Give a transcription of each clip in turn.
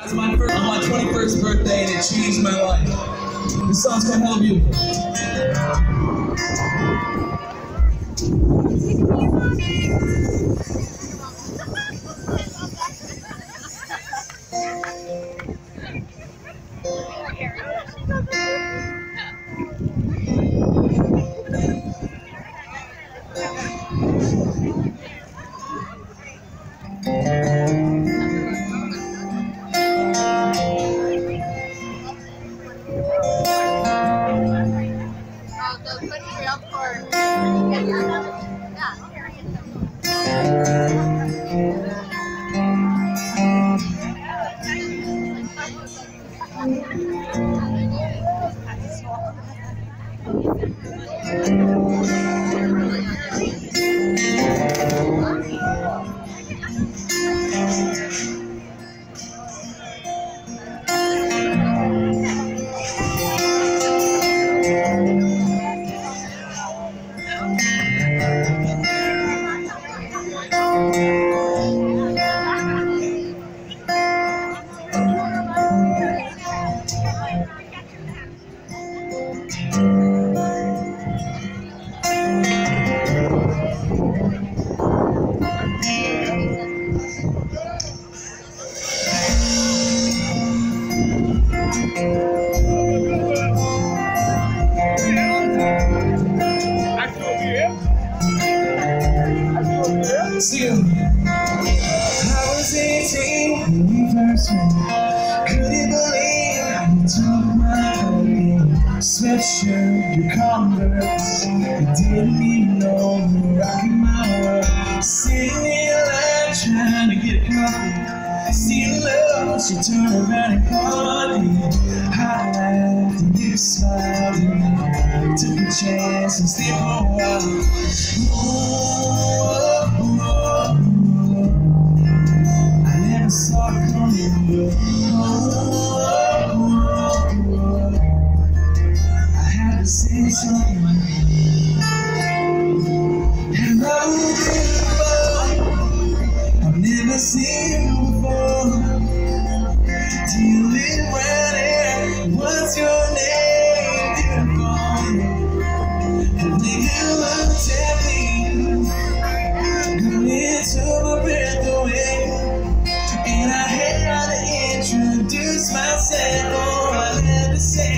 That's my first, on my 21st birthday, and it changed my life. This song's called Hella Beautiful. Uh, Thank mm -hmm. you. I was 18 when. Couldn't believe you took my clothing. Sweatshirt, your Converse. You didn't even know you were rocking my world. Sitting in line trying to get a. Seeing she turned around and called me. I laughed and you smiled and took a chance and stayed for a while. Ooh, ooh, ooh. I never saw it coming, but oh, oh, oh, I had to say something.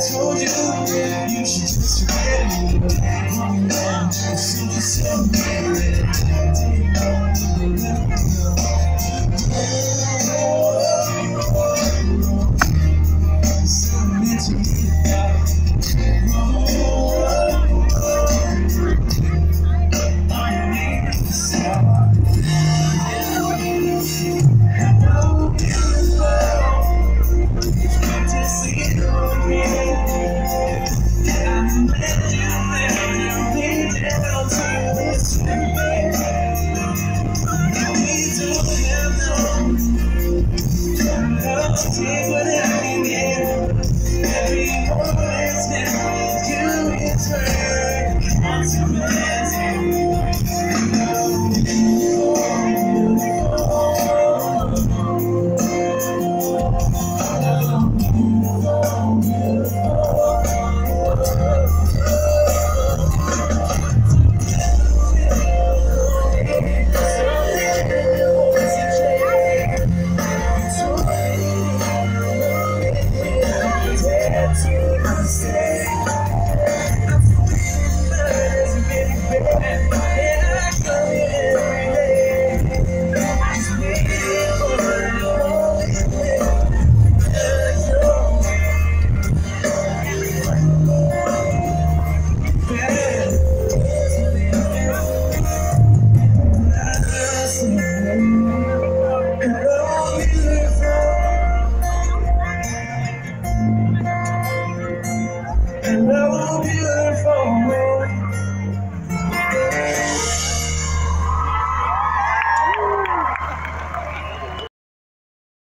told you. you should just you're married, be